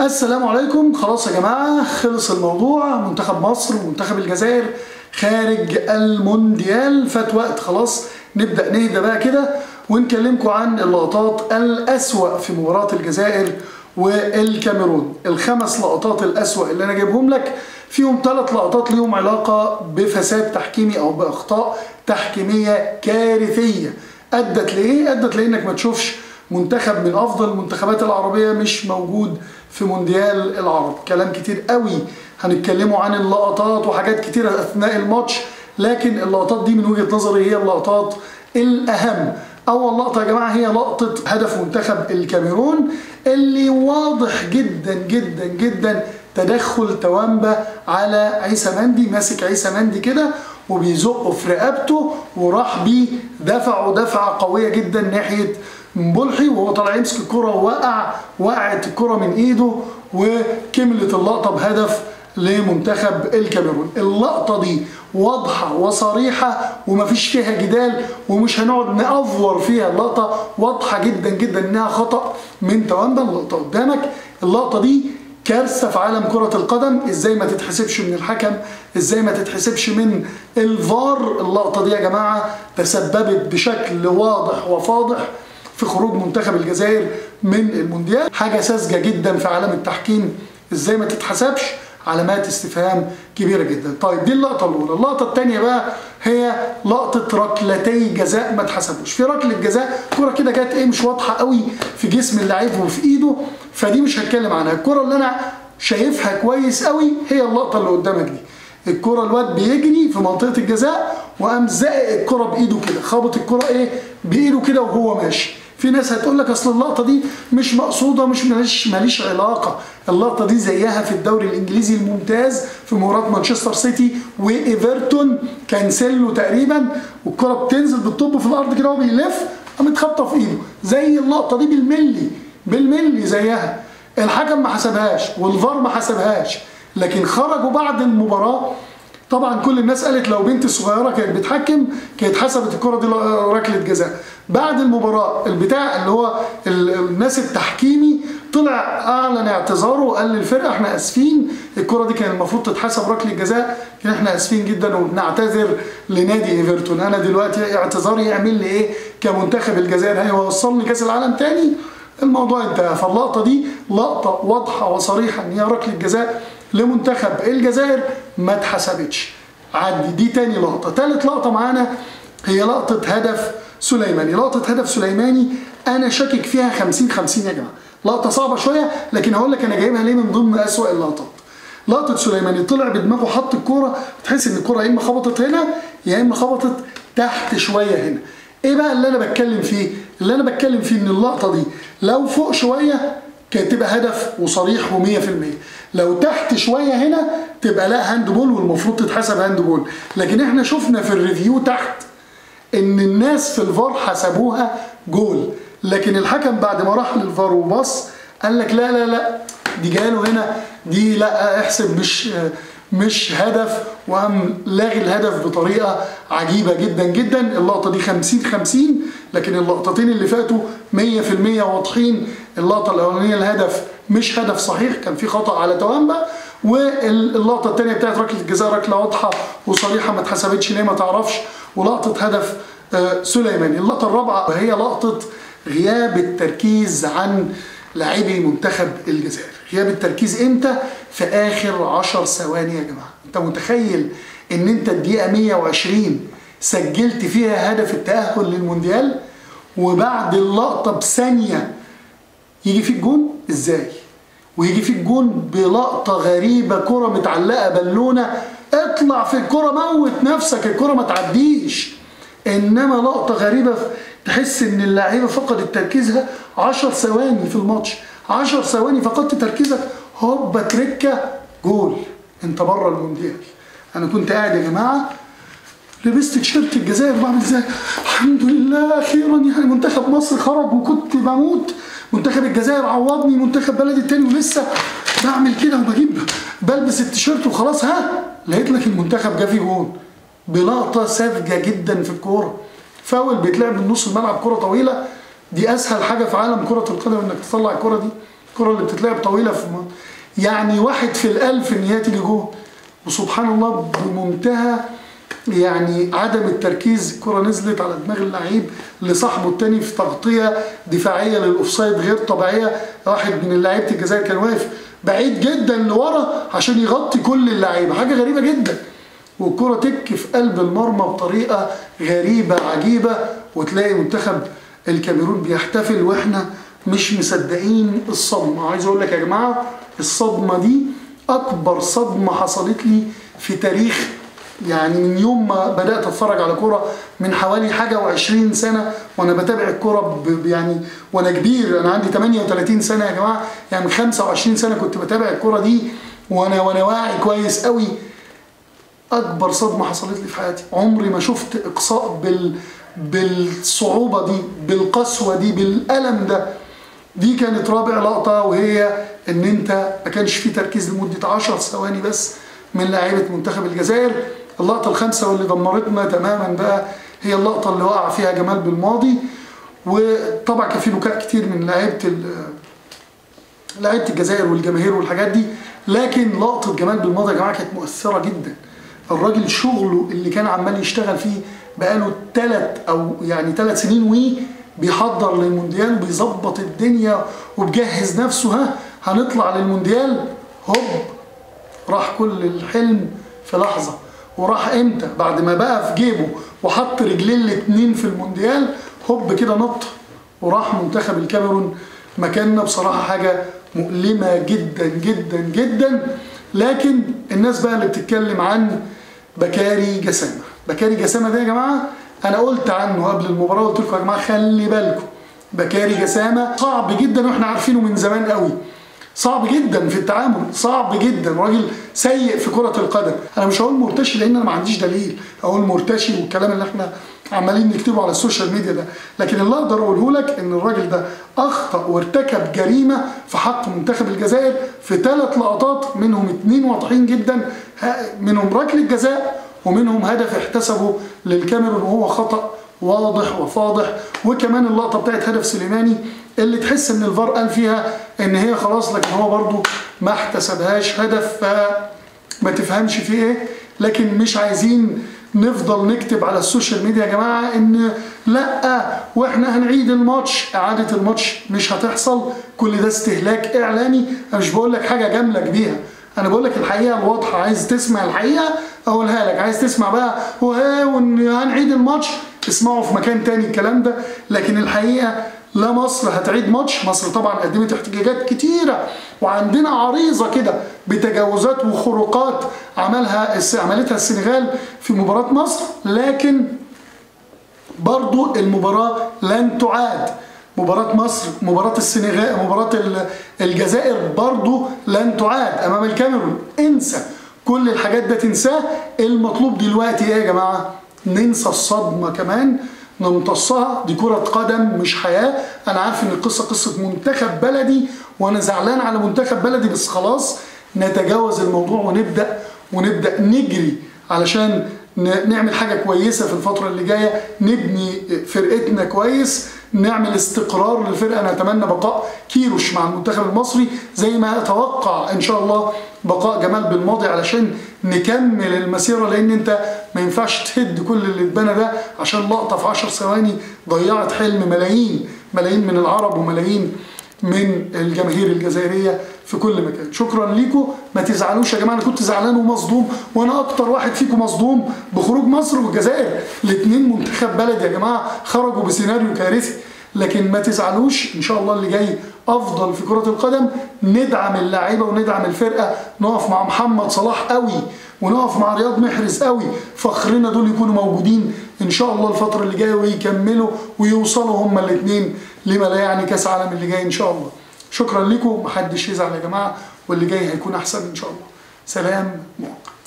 السلام عليكم. خلاص يا جماعة خلص الموضوع. منتخب مصر ومنتخب الجزائر خارج المونديال. فات وقت خلاص نبدأ نهدى بقى كده ونكلمكم عن اللقطات الأسوأ في مباراة الجزائر والكاميرون. الخمس لقطات الأسوأ اللي أنا جايبهم لك فيهم ثلاث لقطات ليهم علاقة بفساد تحكيمي أو بأخطاء تحكيمية كارثية. أدت لإيه؟ أدت لإنك ما تشوفش منتخب من أفضل المنتخبات العربية مش موجود في مونديال العرب. كلام كتير قوي هنتكلموا عن اللقطات وحاجات كتيرة أثناء الماتش لكن اللقطات دي من وجهة نظري هي اللقطات الأهم. أول لقطة يا جماعة هي لقطة هدف منتخب الكاميرون اللي واضح جدا جدا جدا تدخل توامبا على عيسى مندي ماسك عيسى مندي كده وبيزقه في رقبته وراح بيه دفعه دفعه قوية جدا ناحية مبلحي وهو طالع يمسك الكرة ووقع وقعت الكرة من إيده وكملت اللقطة بهدف لمنتخب الكاميرون. اللقطة دي واضحة وصريحة ومفيش فيها جدال ومش هنقعد نأفور فيها اللقطة. واضحة جدا جدا إنها خطأ من تواندا اللقطة قدامك. اللقطة دي كارثة في عالم كرة القدم. إزاي ما تتحسبش من الحكم؟ إزاي ما تتحسبش من الفار؟ اللقطة دي يا جماعة تسببت بشكل واضح وفاضح في خروج منتخب الجزائر من المونديال. حاجة ساذجة جدا في عالم التحكيم. إزاي ما تتحسبش؟ علامات استفهام كبيرة جدا. طيب دي اللقطة الأولى. اللقطة الثانية بقى هي لقطة ركلتي جزاء ما اتحسبوش. في ركلة جزاء كرة كده جت إيه مش واضحة قوي في جسم اللعيب وفي إيده فدي مش هتكلم عنها. الكرة اللي أنا شايفها كويس قوي هي اللقطة اللي قدامك دي. الكرة الواد بيجري في منطقة الجزاء وقام زائق الكرة بإيده كده خبط الكرة إيه بإيده كده وهو ماشي. في ناس هتقول لك أصل اللقطة دي مش مقصودة مش ماليش ماليش علاقة. اللقطة دي زيها في الدوري الإنجليزي الممتاز في مباراة مانشستر سيتي وإيفرتون كانسيلو تقريبا. والكرة بتنزل بالطب في الأرض كده وهو بيلف قامت في إيده. زي اللقطة دي بالملي بالملي زيها. الحكم ما حسبهاش والفار ما حسبهاش. لكن خرجوا بعد المباراة طبعا كل الناس قالت لو بنت صغيرة كانت بتحكم كانت حسبت الكرة دي ركلة جزاء. بعد المباراة البتاع اللي هو الناس التحكيمي طلع أعلن اعتذاره وقال للفرقة إحنا آسفين الكرة دي كان المفروض تتحسب ركلة جزاء إحنا آسفين جدا وبنعتذر لنادي إيفرتون. أنا دلوقتي اعتذاري يعمل لي إيه؟ كمنتخب الجزائر. هيوصلني كأس العالم تاني؟ الموضوع انتهى. فاللقطة دي لقطة واضحة وصريحة إن هي ركلة جزاء. لمنتخب الجزائر ما اتحسبتش. عدي دي تاني لقطة. تالت لقطة معانا هي لقطة هدف سليماني. لقطة هدف سليماني أنا شاكك فيها 50 50 يا جماعة. لقطة صعبة شوية لكن هقول لك أنا جايبها ليه من ضمن أسوأ اللقطات. لقطة سليماني طلع بدماغه حط الكورة تحس إن الكورة يا إما خبطت هنا يا إما خبطت تحت شوية هنا. إيه بقى اللي أنا بتكلم فيه؟ اللي أنا بتكلم فيه إن اللقطة دي لو فوق شوية تبقى هدف وصريح و100% لو تحت شوية هنا تبقى لا hand ball والمفروض تتحسب hand ball لكن إحنا شفنا في ال review تحت إن الناس في الفار حسبوها جول. لكن الحكم بعد ما راح للفار وبص قال لك لا لا لا دي جاله هنا دي لا احسب مش مش هدف وقام لاغي الهدف بطريقة عجيبة جدا جدا. اللقطة دي 50 50 لكن اللقطتين اللي فاتوا 100% واضحين. اللقطة الأولانية الهدف مش هدف صحيح كان في خطأ على توأمبا. واللقطة الثانية بتاعت ركلة الجزاء ركلة واضحة وصريحة ما اتحسبتش ليه ما تعرفش؟ ولقطة هدف سليماني اللقطة الرابعة وهي لقطة غياب التركيز عن لاعبي منتخب الجزائر. غياب التركيز إمتى؟ في آخر 10 ثواني يا جماعة. أنت متخيل إن أنت الدقيقة 120 سجلت فيها هدف التأهل للمونديال وبعد اللقطة بثانية يجي فيك جون؟ إزاي؟ ويجي فيك جون بلقطة غريبة كرة متعلقة بالونة. اطلع في الكرة موت نفسك الكرة ما تعديش. إنما لقطة غريبة تحس إن اللعيبة فقدت تركيزها 10 ثواني في الماتش. 10 ثواني فقدت تركيزك. هوبا تركه جول. انت بره المونديال. أنا كنت قاعد يا جماعة لبست تيشيرت الجزائر بعمل إزاي الحمد لله أخيرا يعني منتخب مصر خرج وكنت بموت. منتخب الجزائر عوضني. منتخب بلدي التاني ولسه بعمل كده وبجيب بلبس التيشيرت وخلاص. ها؟ لقيت لك المنتخب جه فيه جون بلقطة ساذجة جدا في الكورة. فاول بيتلعب من نص الملعب كره طويلة. دي أسهل حاجة في عالم كرة القدم إنك تطلع الكرة دي. الكرة اللي بتتلعب طويلة في. يعني واحد في الألف إن هي تيجي جول وسبحان الله بمنتهى يعني عدم التركيز الكرة نزلت على دماغ اللعيب لصاحبه التاني في تغطية دفاعية للأوفسايد غير طبيعية. واحد من لعيبة الجزائر كان واقف بعيد جدا لورا عشان يغطي كل اللعيبة. حاجة غريبة جدا. والكرة تك في قلب المرمى بطريقة غريبة عجيبة. وتلاقي منتخب الكاميرون بيحتفل وإحنا مش مصدقين الصدمة. عايز أقول لك يا جماعة الصدمة دي أكبر صدمة حصلت لي في تاريخ يعني من يوم ما بدأت أتفرج على كورة من حوالي حاجة و20 سنة وأنا بتابع الكورة يعني وأنا كبير. أنا عندي 38 سنة يا جماعة يعني من 25 سنة كنت بتابع الكورة دي وأنا وأنا واعي كويس قوي. أكبر صدمة حصلت لي في حياتي. عمري ما شفت إقصاء بال بالصعوبة دي بالقسوة دي بالألم ده. دي كانت رابع لقطة وهي إن أنت ما كانش في تركيز لمدة 10 ثواني بس من لاعيبة منتخب الجزائر. اللقطة الخامسة واللي دمرتنا تماما بقى هي اللقطة اللي وقع فيها جمال بالماضي. وطبعا كان في بكاء كتير من لعيبة لعيبة الجزائر والجماهير والحاجات دي. لكن لقطة جمال بالماضي يا جماعة كانت مؤثرة جدا. الراجل شغله اللي كان عمال يشتغل فيه بقاله ثلاث أو يعني ثلاث سنين وي بيحضر للمونديال وبيظبط الدنيا وبجهز نفسه ها هنطلع للمونديال هوب راح كل الحلم في لحظة. وراح إمتى؟ بعد ما بقى في جيبه وحط رجلين الاتنين في المونديال هوب كده نط وراح منتخب الكاميرون. مكاننا بصراحة حاجة مؤلمة جدا جدا جدا. لكن الناس بقى اللي بتتكلم عن بكاري جسامة. بكاري جسامة ده يا جماعة؟ أنا قلت عنه قبل المباراة قلت لكم يا جماعة خلي بالكم. بكاري جسامة صعب جدا وإحنا عارفينه من زمان قوي. صعب جدا في التعامل صعب جدا. راجل سيء في كرة القدم. أنا مش هقول مرتشي لأن أنا ما عنديش دليل. أقول مرتشي والكلام اللي إحنا عمالين نكتبه على ال social media ده. لكن اللي أقدر أقوله لك إن الراجل ده أخطأ وارتكب جريمة في حق منتخب الجزائر في ثلاث لقطات منهم اثنين واضحين جدا منهم ركلة جزاء ومنهم هدف احتسبه للكاميرون وهو خطأ واضح وفاضح. وكمان اللقطة بتاعت هدف سليماني اللي تحس إن الفار قال فيها إن هي خلاص لكن هو برضو ما احتسبهاش. هدف فما تفهمش فيه إيه لكن مش عايزين نفضل نكتب على ال social media يا جماعة إن لأ وإحنا هنعيد الماتش. إعادة الماتش مش هتحصل. كل ده استهلاك اعلامي أنا مش بقول لك حاجة جاملك بيها أنا بقول لك الحقيقة الواضحة عايز تسمع الحقيقة أقولها لك. عايز تسمع بقى وهنعيد الماتش اسمعوا في مكان تاني الكلام ده. لكن الحقيقة لا مصر هتعيد ماتش. مصر طبعا قدمت احتجاجات كتيرة وعندنا عريضة كده بتجاوزات وخروقات عملها عملتها السنغال في مباراة مصر. لكن برضو المباراة لن تعاد. مباراة مصر مباراة السنغال مباراة الجزائر برضو لن تعاد أمام الكاميرون. انسى كل الحاجات ده تنساه. المطلوب دلوقتي إيه يا جماعة؟ ننسى الصدمة كمان. نمتصها. دي كرة قدم مش حياة. أنا عارف إن القصة قصة منتخب بلدي وأنا زعلان على منتخب بلدي بس خلاص نتجاوز الموضوع ونبدأ ونبدأ نجري علشان نعمل حاجة كويسة في الفترة اللي جاية نبني فرقتنا كويس. نعمل استقرار للفرقة أنا أتمنى بقاء كيروش مع المنتخب المصري زي ما أتوقع إن شاء الله بقاء جمال بالماضي علشان نكمل المسيرة لأن أنت ما ينفعش تهد كل اللي اتبنى ده عشان لقطة في 10 ثواني ضيعت حلم ملايين ملايين من العرب وملايين من الجماهير الجزائرية في كل مكان. شكرا ليكم ما تزعلوش يا جماعة أنا كنت زعلان ومصدوم وأنا أكتر واحد فيكم مصدوم بخروج مصر والجزائر. الاثنين منتخب بلد يا جماعة خرجوا بسيناريو كارثي. لكن ما تزعلوش إن شاء الله اللي جاي أفضل في كرة القدم ندعم اللعيبة وندعم الفرقة. نقف مع محمد صلاح قوي ونقف مع رياض محرز قوي. فخرنا دول يكونوا موجودين. إن شاء الله الفترة اللي جاية ويكملوا ويوصلوا هما الاثنين لما لا يعني كأس عالم اللي جاي إن شاء الله. شكرا لكم محدش يزعل يا جماعة واللي جاي هيكون أحسن إن شاء الله. سلام مؤقت.